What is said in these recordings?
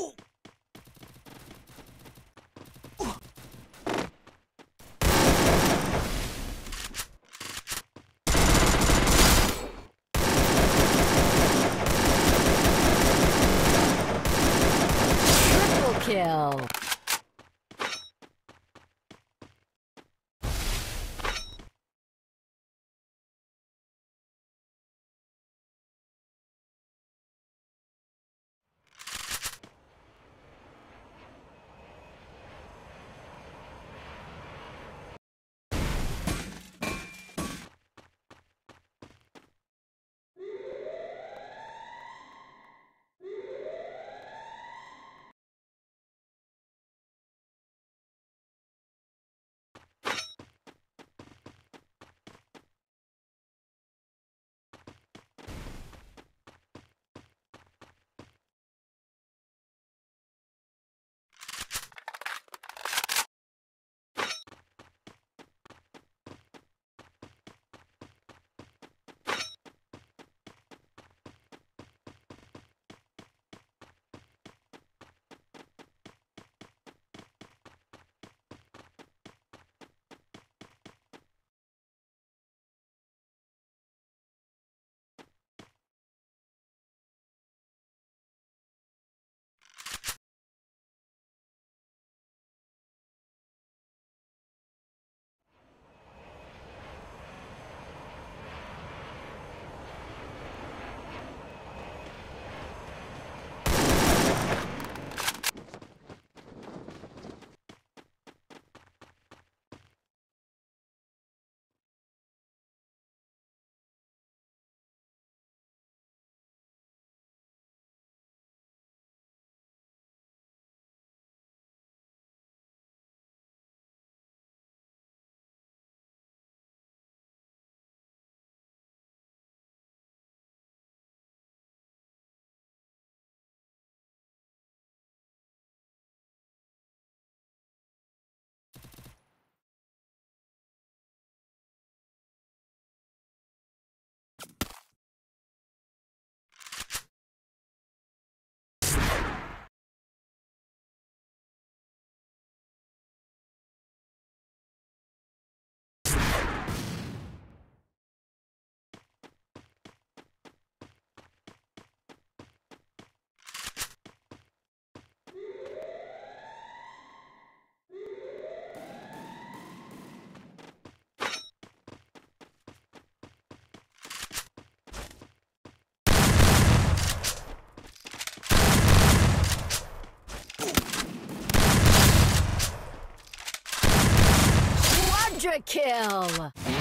Triple Quadra kill.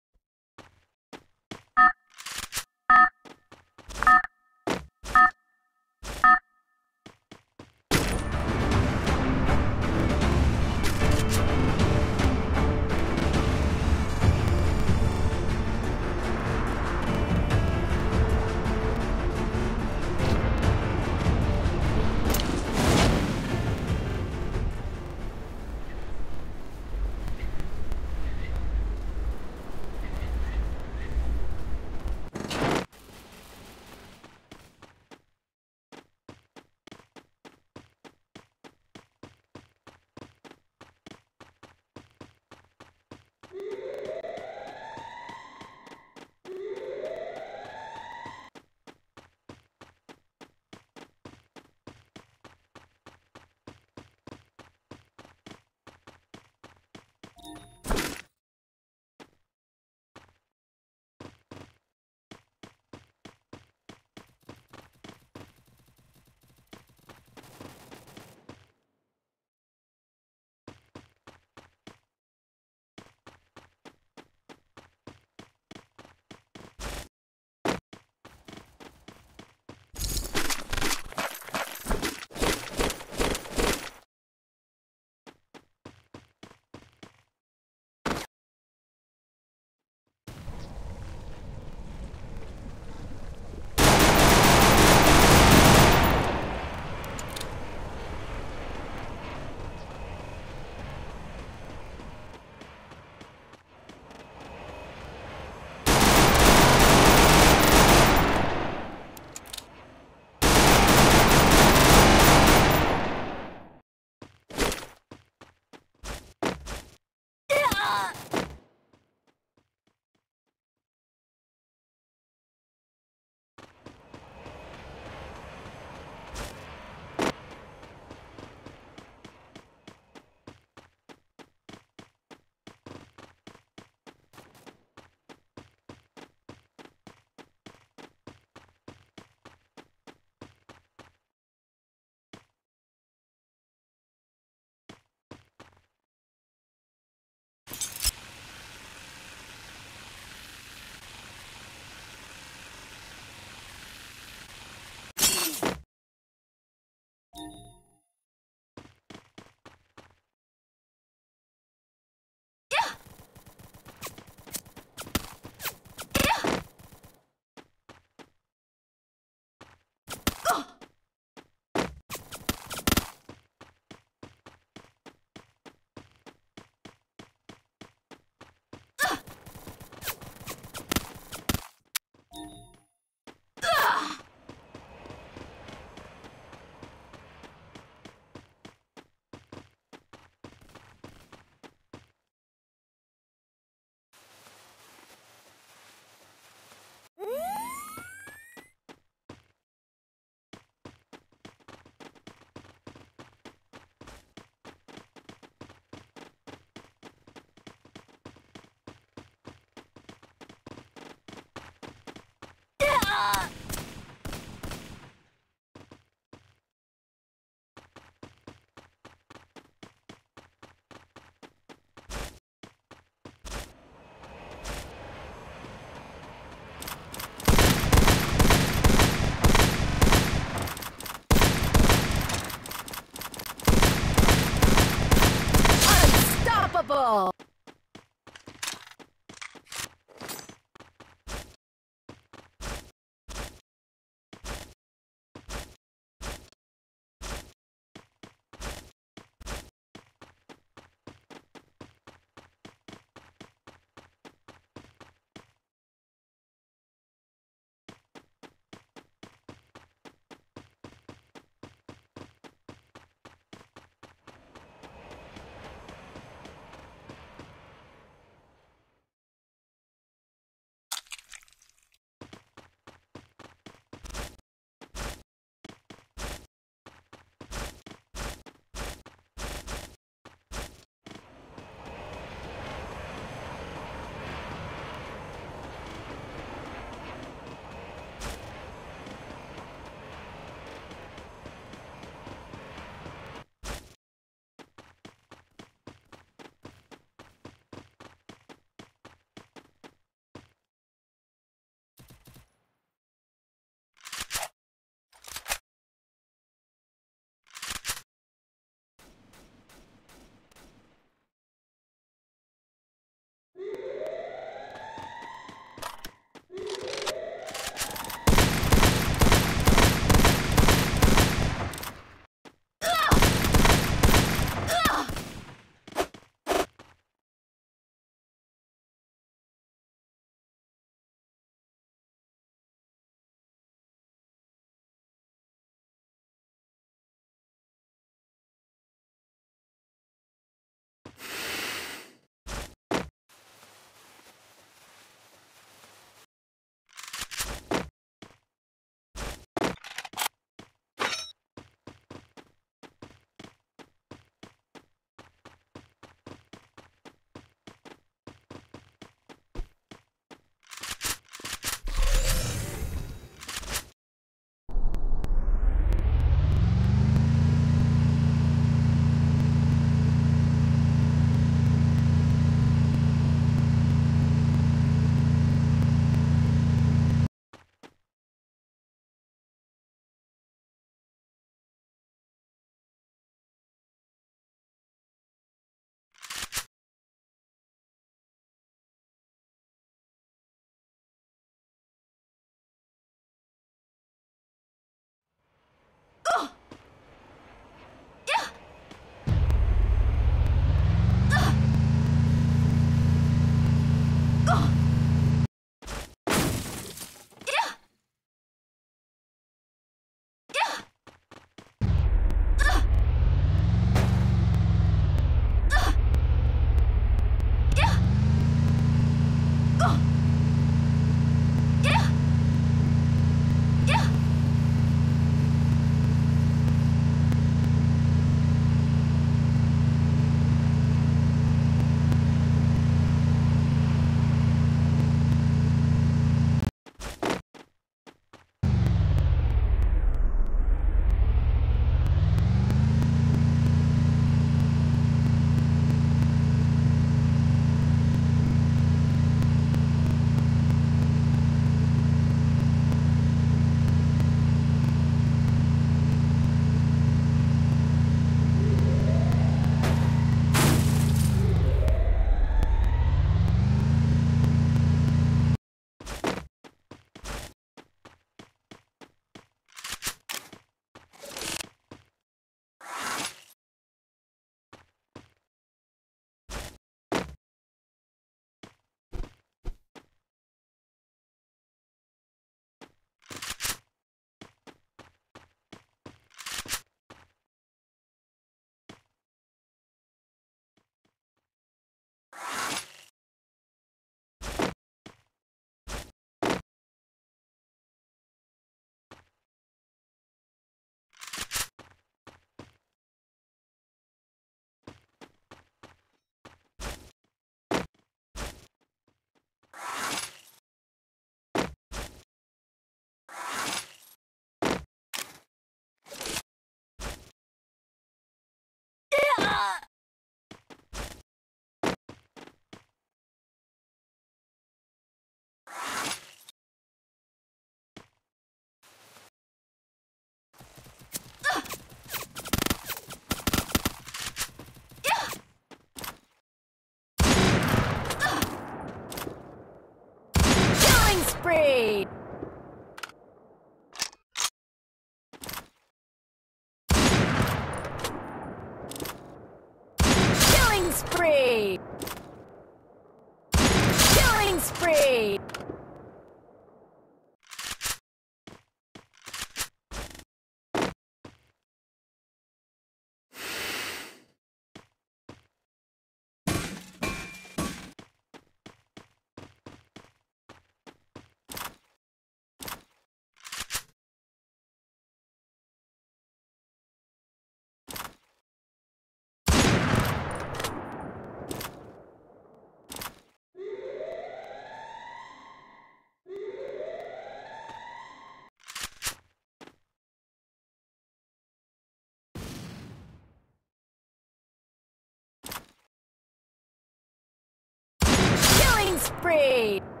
Killing